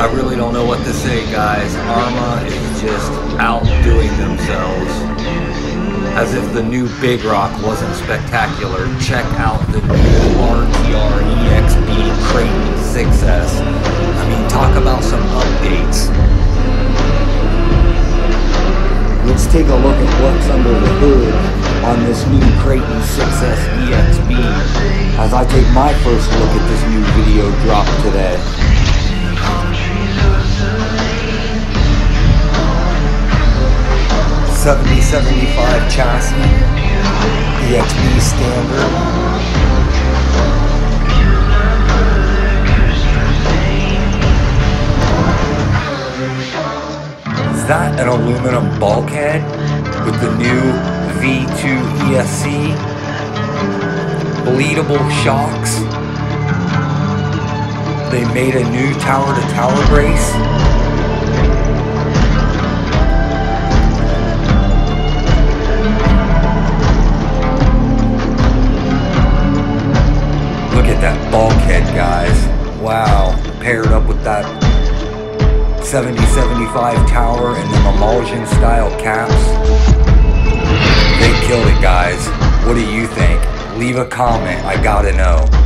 I really don't know what to say, guys. Arrma is just outdoing themselves. As if the new Big Rock wasn't spectacular. Check out the new RTR EXB Kraton 6S. I mean, talk about some updates. Let's take a look at what's under the hood on this new Kraton 6S EXB as I take my first look at this new video drop today. 7075 chassis, EXB standard. Is that an aluminum bulkhead with the new V2 ESC? Bleedable shocks. They made a new tower to tower brace. Bulkhead, guys. Wow. Paired up with that 7075 tower and them emulsion style caps. They killed it, guys. What do you think? Leave a comment. I gotta know.